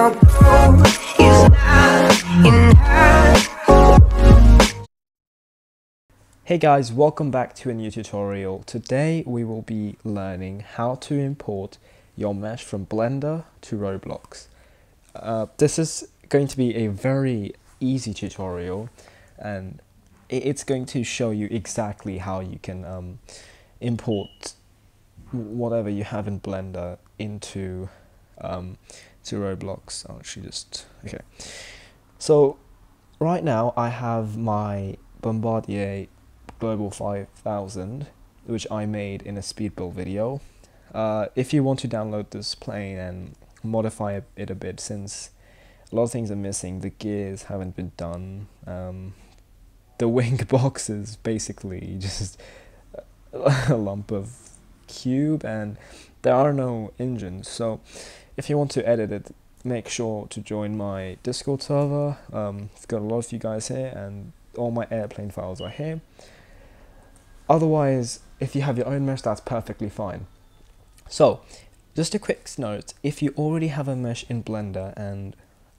Hey guys, welcome back to a new tutorial. Today we will be learning how to import your mesh from Blender to Roblox. Uh, this is going to be a very easy tutorial and it's going to show you exactly how you can um, import whatever you have in Blender into um, to Roblox. I'll actually just okay. So right now I have my Bombardier Global 5000, which I made in a speed build video. Uh, if you want to download this plane and modify it a bit, since a lot of things are missing, the gears haven't been done. Um, the wing box is basically just a lump of cube and there are no engines so if you want to edit it make sure to join my discord server. Um, i've got a lot of you guys here and all my airplane files are here. Otherwise if you have your own mesh that's perfectly fine. So just a quick note. If you already have a mesh in blender and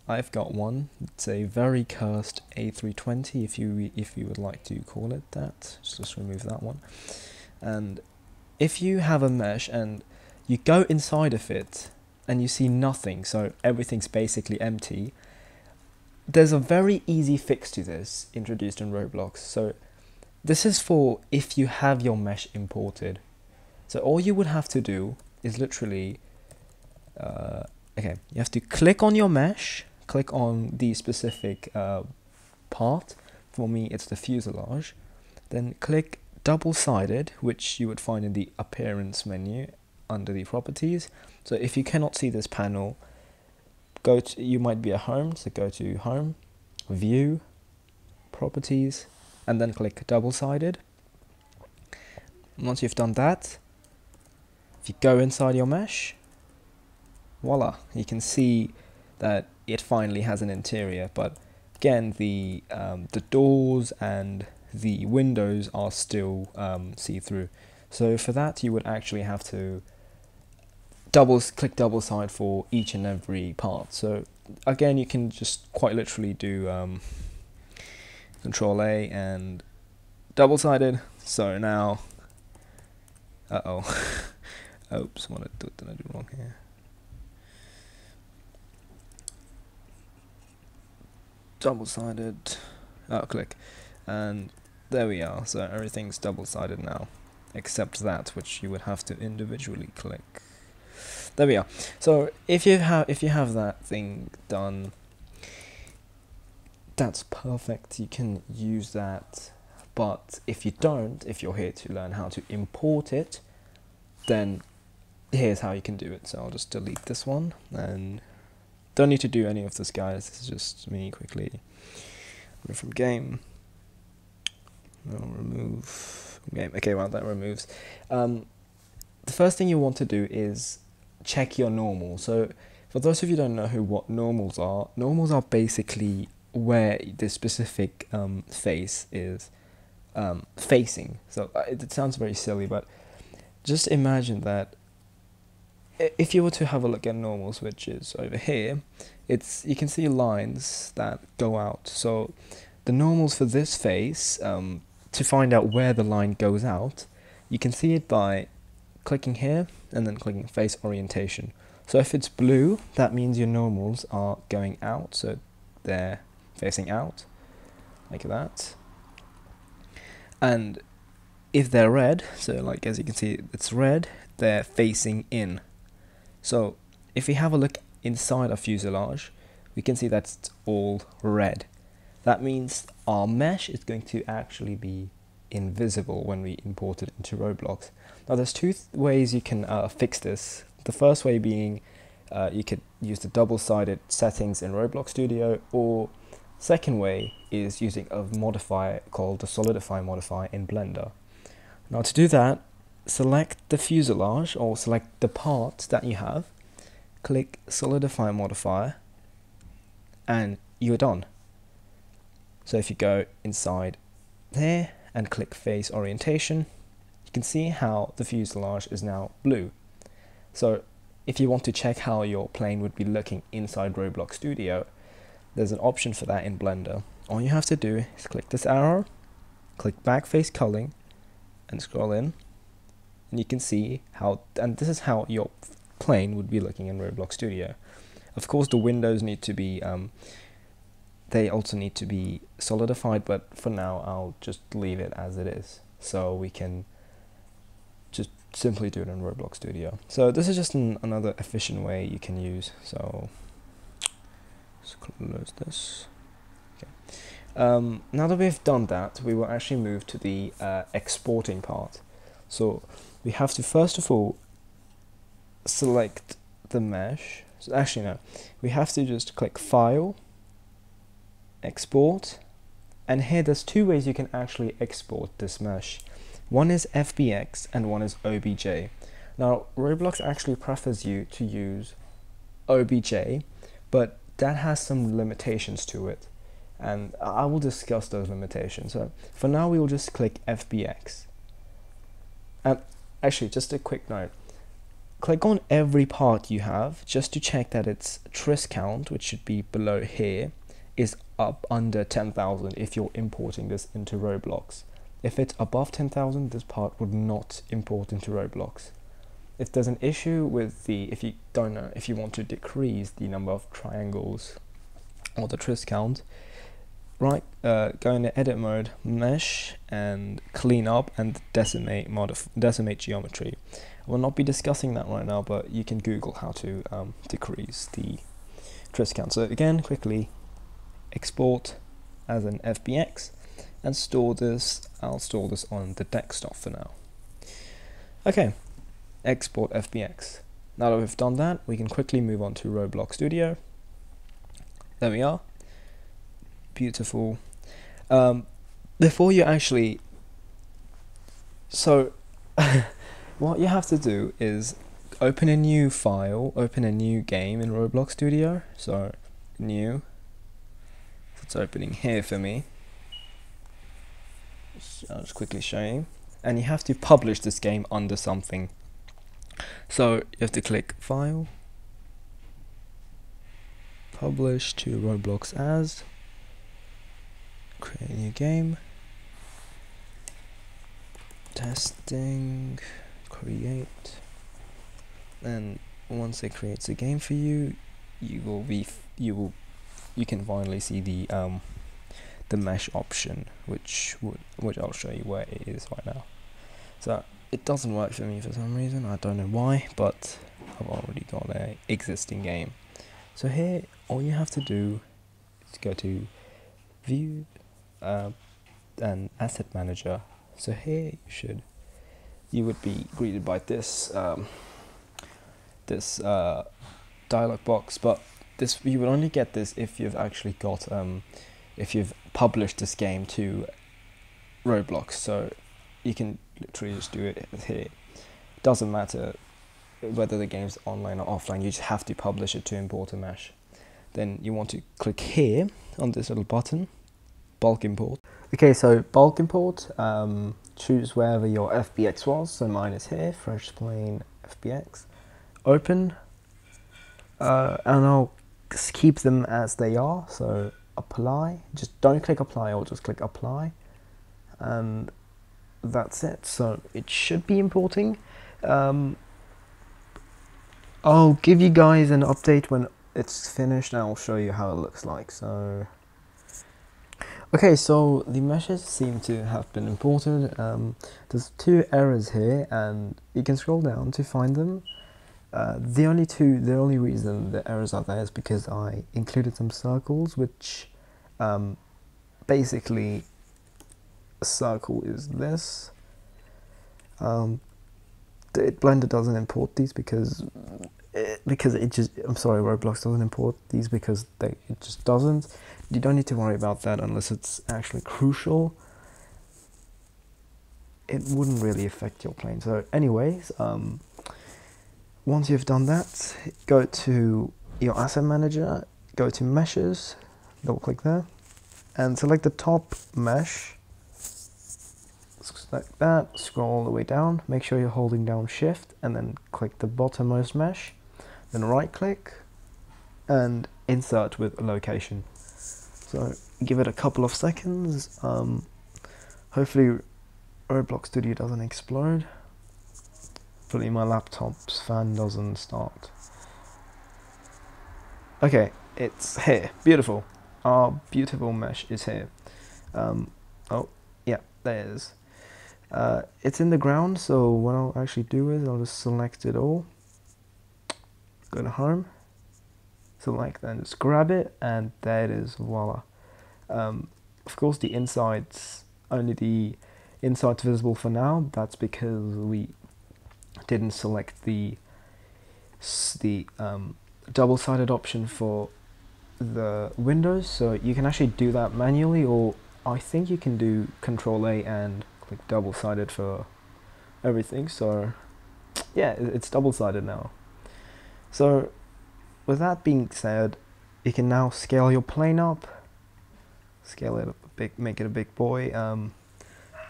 I've got one it's a very cursed A320 if you if you would like to call it that just remove that one. And if you have a mesh and you go inside of it and you see nothing, so everything's basically empty, there's a very easy fix to this introduced in Roblox. So this is for if you have your mesh imported. So all you would have to do is literally, uh, okay, you have to click on your mesh, click on the specific uh, part. For me, it's the fuselage. Then click double-sided, which you would find in the appearance menu under the properties. So if you cannot see this panel, go to you might be at home, so go to home, view, properties, and then click double-sided. Once you've done that, if you go inside your mesh, voila, you can see that it finally has an interior, but again, the um, the doors and the windows are still um, see-through. So for that you would actually have to double click double side for each and every part. So again you can just quite literally do um, control A and double sided. So now uh oh oops what did I do wrong here double sided oh click and there we are, so everything's double-sided now, except that, which you would have to individually click. There we are. So if you have if you have that thing done, that's perfect. You can use that. But if you don't, if you're here to learn how to import it, then here's how you can do it. So I'll just delete this one and don't need to do any of this guys. This is just me quickly. from game. I'll remove game. Okay, well that removes. Um, the first thing you want to do is check your normal. So for those of you don't know who what normals are, normals are basically where the specific um, face is um, facing. So uh, it, it sounds very silly, but just imagine that if you were to have a look at normals, which is over here, it's you can see lines that go out. So the normals for this face, um, to find out where the line goes out, you can see it by clicking here and then clicking face orientation. So if it's blue, that means your normals are going out, so they're facing out, like that. And if they're red, so like as you can see it's red, they're facing in. So if we have a look inside our fuselage, we can see that it's all red. That means our mesh is going to actually be invisible when we import it into Roblox. Now there's two th ways you can uh, fix this. The first way being uh, you could use the double-sided settings in Roblox Studio or second way is using a modifier called the Solidify modifier in Blender. Now to do that, select the fuselage or select the part that you have, click Solidify modifier and you're done. So if you go inside here and click face orientation, you can see how the fuselage is now blue. So if you want to check how your plane would be looking inside Roblox Studio, there's an option for that in Blender. All you have to do is click this arrow, click backface culling, and scroll in, and you can see how, and this is how your plane would be looking in Roblox Studio. Of course, the windows need to be, um, they also need to be solidified, but for now, I'll just leave it as it is, so we can just simply do it in Roblox Studio. So this is just an, another efficient way you can use. So let's close this. Okay. Um, now that we've done that, we will actually move to the uh, exporting part. So we have to first of all select the mesh. So actually no, we have to just click File, Export, and here there's two ways you can actually export this mesh. One is FBX and one is OBJ. Now, Roblox actually prefers you to use OBJ, but that has some limitations to it. And I will discuss those limitations. So for now, we will just click FBX. And actually, just a quick note. Click on every part you have just to check that its tris count, which should be below here, is up under 10,000 if you're importing this into Roblox. If it's above 10,000, this part would not import into Roblox. If there's an issue with the, if you don't know, if you want to decrease the number of triangles or the tris count, right, uh, go into edit mode, mesh, and clean up and decimate modif decimate geometry. I will not be discussing that right now, but you can Google how to um, decrease the tris count. So again, quickly export as an FBX and store this. I'll store this on the desktop for now. Okay, export FBX. Now that we've done that, we can quickly move on to Roblox Studio. There we are. Beautiful. Um, before you actually, so what you have to do is open a new file, open a new game in Roblox Studio. So new. It's opening here for me. I'll just quickly show you. And you have to publish this game under something. So you have to click File, Publish to Roblox as, create a new game, testing, create, and once it creates a game for you, you will be you will you can finally see the um the mesh option which would which I'll show you where it is right now. So it doesn't work for me for some reason I don't know why but I've already got a existing game. So here all you have to do is go to view uh, and asset manager. So here you should you would be greeted by this um, this uh, dialog box but this you would only get this if you've actually got um, if you've published this game to Roblox. So you can literally just do it here. Doesn't matter whether the game's online or offline, you just have to publish it to import a mesh. Then you want to click here on this little button, bulk import. Okay, so bulk import, um, choose wherever your FBX was, so mine is here, fresh plane FBX. Open, uh, and I'll keep them as they are, so apply. Just don't click apply or just click apply. And that's it. So it should be importing. Um, I'll give you guys an update when it's finished and I'll show you how it looks like. So okay. So the meshes seem to have been imported. Um, there's two errors here and you can scroll down to find them uh, the only two, the only reason the errors are there is because I included some circles, which um, basically a circle is this. Um, it, Blender doesn't import these because it, because it just I'm sorry Roblox doesn't import these because they it just doesn't. You don't need to worry about that unless it's actually crucial. It wouldn't really affect your plane. So, anyways, um, once you've done that, go to your asset manager, go to meshes, double click there, and select the top mesh. Select that, scroll all the way down, make sure you're holding down shift, and then click the bottommost mesh. then right click and insert with location. So give it a couple of seconds. Um, hopefully Roblox Studio doesn't explode. Hopefully my laptop's fan doesn't start. Okay, it's here. Beautiful. Our beautiful mesh is here. Um, oh, yeah, there it is. Uh, it's in the ground, so what I'll actually do is I'll just select it all. Go to home, select and just grab it, and there it is, voila. Um, of course, the inside's only the inside's visible for now. That's because we didn't select the the um, double-sided option for the windows. So you can actually do that manually, or I think you can do Control A and click double-sided for everything. So yeah, it's double-sided now. So with that being said, you can now scale your plane up, scale it up a big, make it a big boy. Um,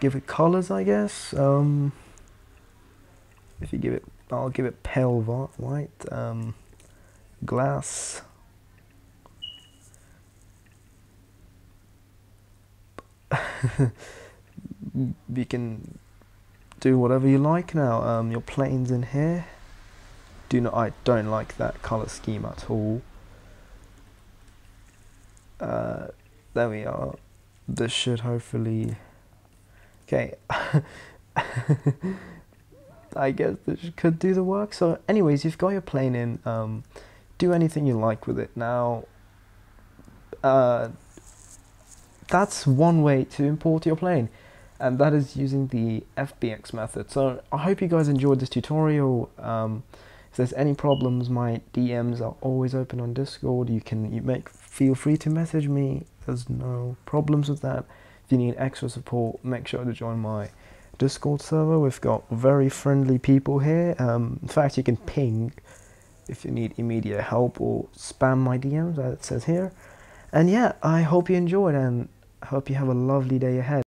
give it colors, I guess. Um, if you give it, I'll give it pale white, um, glass. you can do whatever you like now. Um, your plane's in here. Do not, I don't like that color scheme at all. Uh, there we are. This should hopefully. Okay. I guess this could do the work. So, anyways, you've got your plane in. Um, do anything you like with it. Now, uh, that's one way to import your plane, and that is using the FBX method. So, I hope you guys enjoyed this tutorial. Um, if there's any problems, my DMs are always open on Discord. You can you make feel free to message me. There's no problems with that. If you need extra support, make sure to join my Discord server. We've got very friendly people here. Um, in fact, you can ping if you need immediate help or spam my DMs, as it says here. And yeah, I hope you enjoyed and hope you have a lovely day ahead.